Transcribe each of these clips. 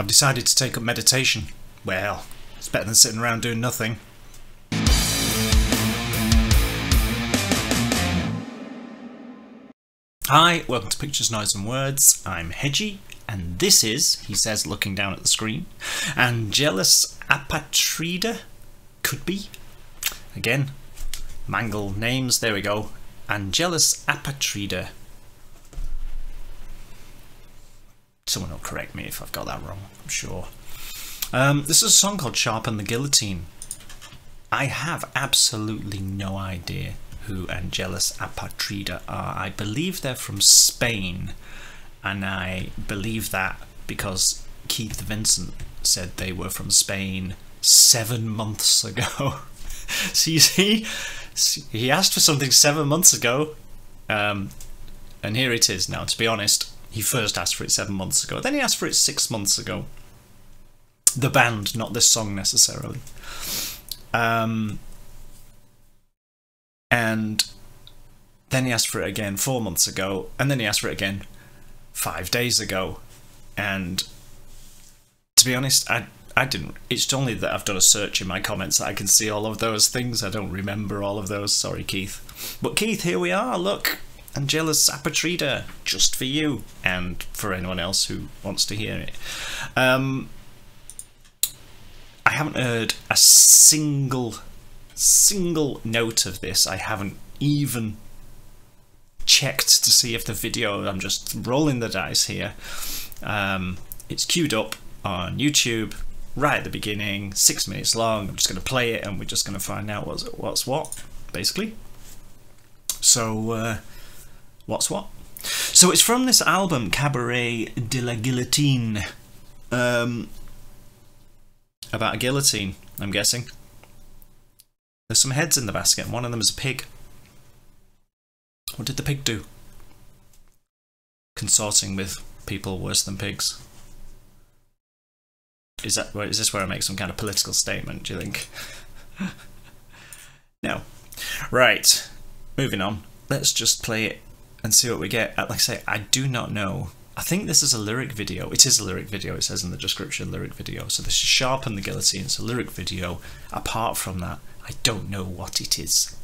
I've decided to take up meditation. Well, it's better than sitting around doing nothing. Hi, welcome to Pictures, Noise and Words. I'm Hedgy, and this is, he says looking down at the screen, Angelus Apatrida? Could be. Again, mangle names, there we go. Angelus Apatrida. Someone will correct me if I've got that wrong, I'm sure. Um, this is a song called Sharpen the Guillotine. I have absolutely no idea who Angelus Apatrida are. I believe they're from Spain, and I believe that because Keith Vincent said they were from Spain seven months ago. you see, he asked for something seven months ago, um, and here it is now. To be honest, he first asked for it seven months ago, then he asked for it six months ago. The band, not this song necessarily. Um, and then he asked for it again four months ago, and then he asked for it again five days ago. And to be honest, I I didn't. It's only that I've done a search in my comments that I can see all of those things. I don't remember all of those. Sorry, Keith. But Keith, here we are. Look, Angelus Apatrida, just for you and for anyone else who wants to hear it. Um, I haven't heard a single single note of this. I haven't even checked to see if the video, I'm just rolling the dice here. Um, it's queued up on YouTube right at the beginning, six minutes long. I'm just going to play it and we're just going to find out what's, what's what, basically. So, uh, what's what? So it's from this album, Cabaret de la Guillotine. Um, about a guillotine, I'm guessing. There's some heads in the basket, and one of them is a pig. What did the pig do? Consorting with people worse than pigs. Is that is this where I make some kind of political statement, do you think? no. Right. Moving on. Let's just play it and see what we get. Uh, like I say, I do not know. I think this is a lyric video. It is a lyric video, it says in the description, lyric video. So this is Sharpen the Guillotine, it's a lyric video. Apart from that, I don't know what it is.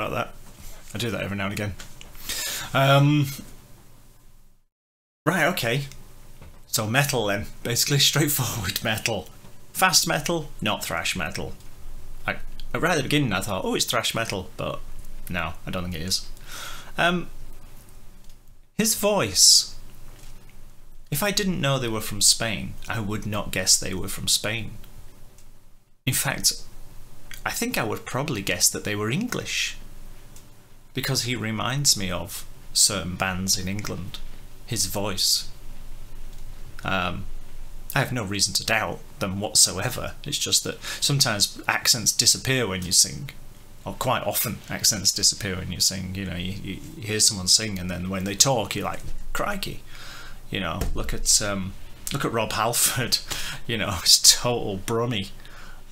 About that. I do that every now and again. Um, right, okay. So metal then, basically straightforward metal. Fast metal, not thrash metal. I, right at the beginning I thought, oh, it's thrash metal, but no, I don't think it is. Um, his voice. If I didn't know they were from Spain, I would not guess they were from Spain. In fact, I think I would probably guess that they were English. Because he reminds me of certain bands in England. His voice. Um, I have no reason to doubt them whatsoever. It's just that sometimes accents disappear when you sing. Or quite often accents disappear when you sing. You know, you, you hear someone sing and then when they talk you're like, crikey. You know, look at um, look at Rob Halford. You know, it's total brummy.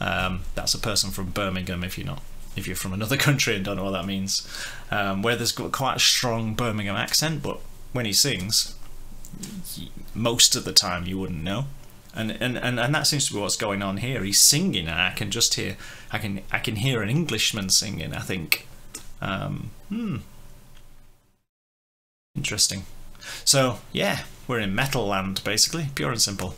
Um, that's a person from Birmingham if you're not if you're from another country and don't know what that means. Um, where there's got quite a strong Birmingham accent, but when he sings, most of the time you wouldn't know. And, and, and, and that seems to be what's going on here. He's singing, and I can just hear, I can I can hear an Englishman singing. I think, um, hmm, interesting. So yeah, we're in metal land basically, pure and simple.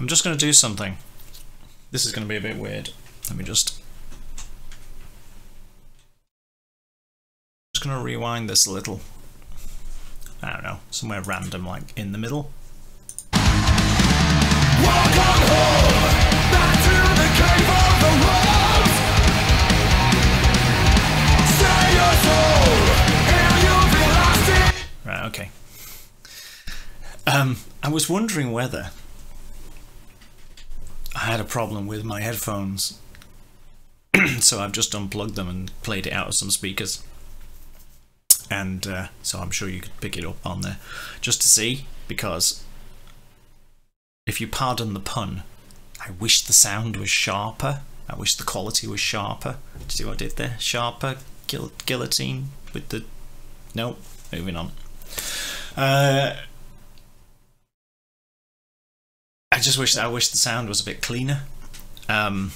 I'm just going to do something. This is going to be a bit weird. Let me just... Just going to rewind this a little. I don't know, somewhere random, like in the middle. Right, okay. Um, I was wondering whether I had a problem with my headphones so I've just unplugged them and played it out of some speakers. And uh, so I'm sure you could pick it up on there just to see, because if you pardon the pun, I wish the sound was sharper. I wish the quality was sharper. Do you see what I did there? Sharper guillotine with the. Nope, moving on. Uh, just wish I wish the sound was a bit cleaner. Um,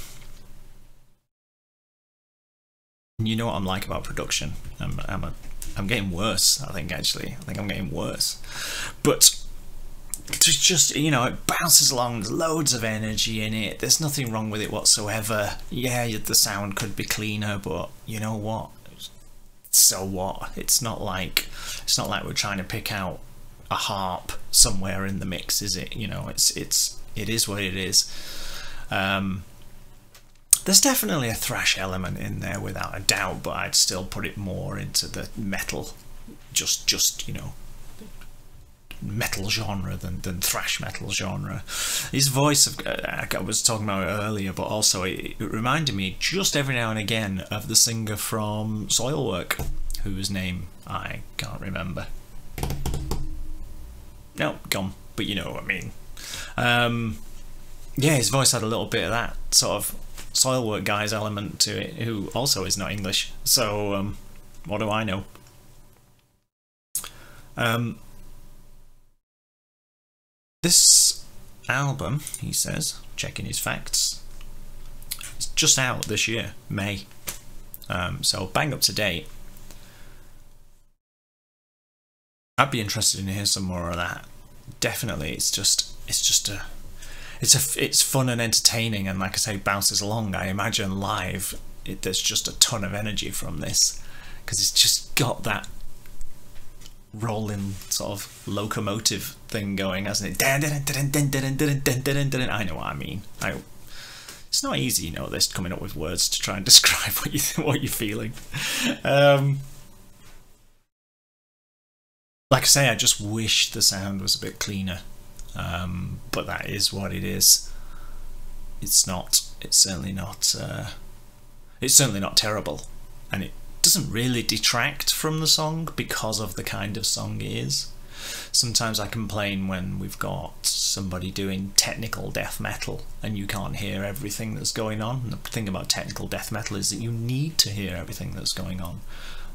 you know what I'm like about production. I'm I'm a I'm getting worse. I think actually, I think I'm getting worse. But it's just you know it bounces along. There's loads of energy in it. There's nothing wrong with it whatsoever. Yeah, the sound could be cleaner, but you know what? So what? It's not like it's not like we're trying to pick out a harp somewhere in the mix, is it? You know, it's it's it is what it is. Um, there's definitely a thrash element in there without a doubt, but I'd still put it more into the metal, just just you know, metal genre than than thrash metal genre. His voice, of, uh, I was talking about earlier, but also it, it reminded me just every now and again of the singer from Soilwork, whose name I can't remember. No, gone. But you know what I mean. Um, yeah, his voice had a little bit of that sort of Soilwork guy's element to it, who also is not English. So, um, what do I know? Um, this album, he says, checking his facts, it's just out this year, May. Um, so bang up to date. I'd be interested in hearing some more of that. Definitely, it's just it's just a it's a it's fun and entertaining, and like I say, bounces along. I imagine live, it, there's just a ton of energy from this because it's just got that rolling sort of locomotive thing going, hasn't it? I know what I mean. I, it's not easy, you know, this coming up with words to try and describe what you what you're feeling. Um, like I say, I just wish the sound was a bit cleaner, um, but that is what it is. It's not. It's certainly not. Uh, it's certainly not terrible, and it doesn't really detract from the song because of the kind of song it is. Sometimes I complain when we've got somebody doing technical death metal and you can't hear everything that's going on. And the thing about technical death metal is that you need to hear everything that's going on.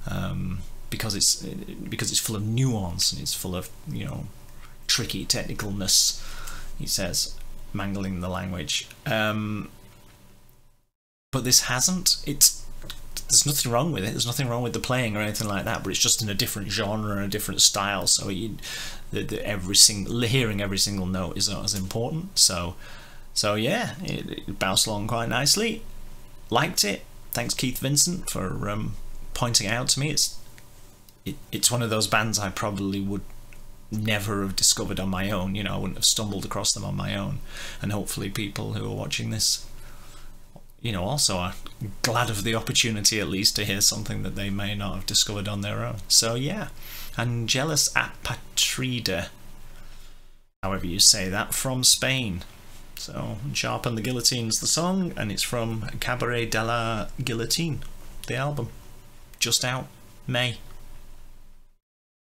Um, because it's because it's full of nuance and it's full of you know tricky technicalness. He says, mangling the language. Um, but this hasn't. It's there's nothing wrong with it. There's nothing wrong with the playing or anything like that. But it's just in a different genre and a different style. So you, the, the, every single hearing every single note is not as important. So, so yeah, it, it bounced along quite nicely. Liked it. Thanks Keith Vincent for um, pointing out to me. It's it, it's one of those bands I probably would never have discovered on my own. You know, I wouldn't have stumbled across them on my own. And hopefully, people who are watching this, you know, also are glad of the opportunity at least to hear something that they may not have discovered on their own. So, yeah, Angelus Apatrida, however you say that, from Spain. So, Sharpen the Guillotine's the song, and it's from Cabaret de la Guillotine, the album. Just out, May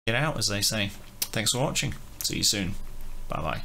get out, as they say. Thanks for watching. See you soon. Bye bye.